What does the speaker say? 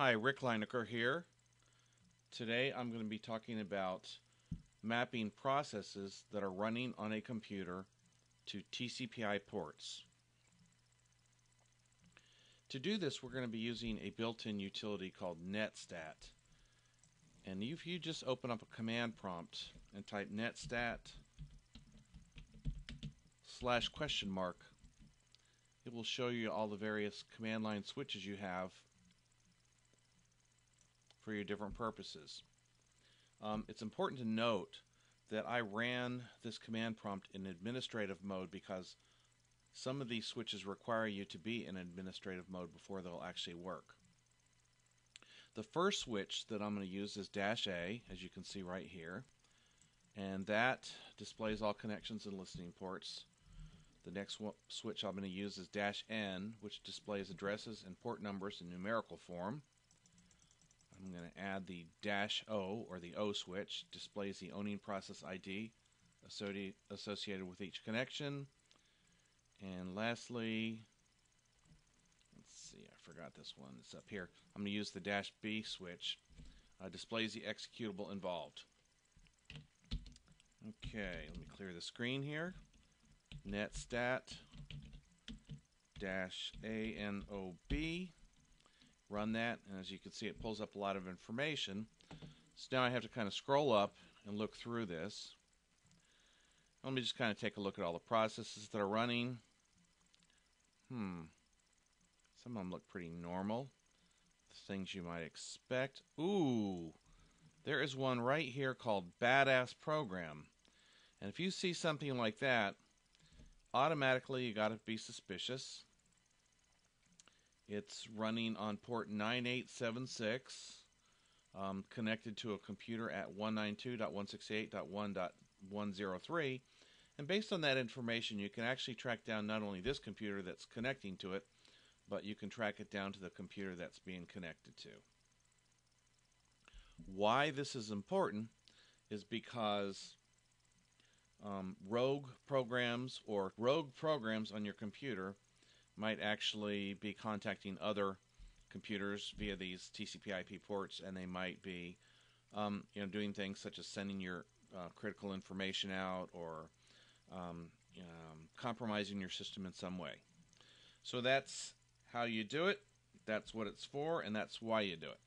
Hi, Rick Leinecker here. Today I'm going to be talking about mapping processes that are running on a computer to TCP/IP ports. To do this, we're going to be using a built-in utility called netstat. And if you just open up a command prompt and type netstat slash question mark, it will show you all the various command line switches you have for your different purposes. Um, it's important to note that I ran this command prompt in administrative mode because some of these switches require you to be in administrative mode before they'll actually work. The first switch that I'm going to use is dash A, as you can see right here, and that displays all connections and listening ports. The next switch I'm going to use is dash N, which displays addresses and port numbers in numerical form. I'm going to add the dash O, or the O switch, displays the owning process ID associated with each connection. And lastly, let's see, I forgot this one. It's up here. I'm going to use the dash B switch. Uh, displays the executable involved. Okay, let me clear the screen here. Netstat dash ANOB. Run that, and as you can see, it pulls up a lot of information. So now I have to kind of scroll up and look through this. Let me just kind of take a look at all the processes that are running. Hmm. Some of them look pretty normal. Things you might expect. Ooh. There is one right here called Badass Program. And if you see something like that, automatically you got to be suspicious. It's running on port 9876, um, connected to a computer at 192.168.1.103. And based on that information, you can actually track down not only this computer that's connecting to it, but you can track it down to the computer that's being connected to. Why this is important is because um, rogue programs or rogue programs on your computer might actually be contacting other computers via these TCP/IP ports, and they might be, um, you know, doing things such as sending your uh, critical information out or um, um, compromising your system in some way. So that's how you do it. That's what it's for, and that's why you do it.